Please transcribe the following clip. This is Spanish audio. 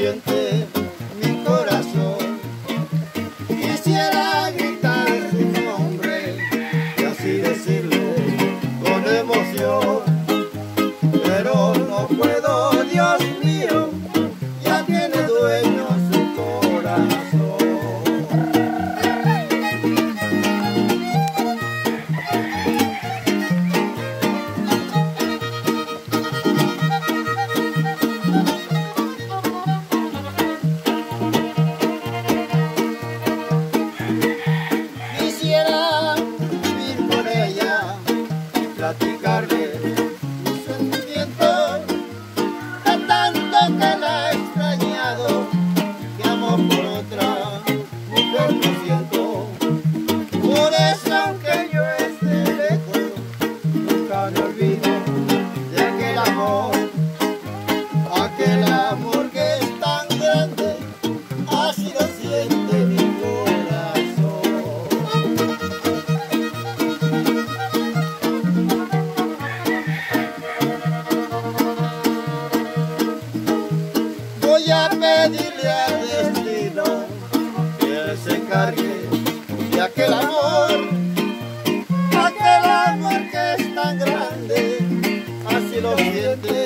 siente mi corazón. Quisiera gritar tu nombre y así decirlo con emoción. Pero no puedo, Dios mío, ya tiene dueño su corazón. voy a pedirle al destino que se encargue de aquel amor, aquel amor que es tan grande, así lo siente.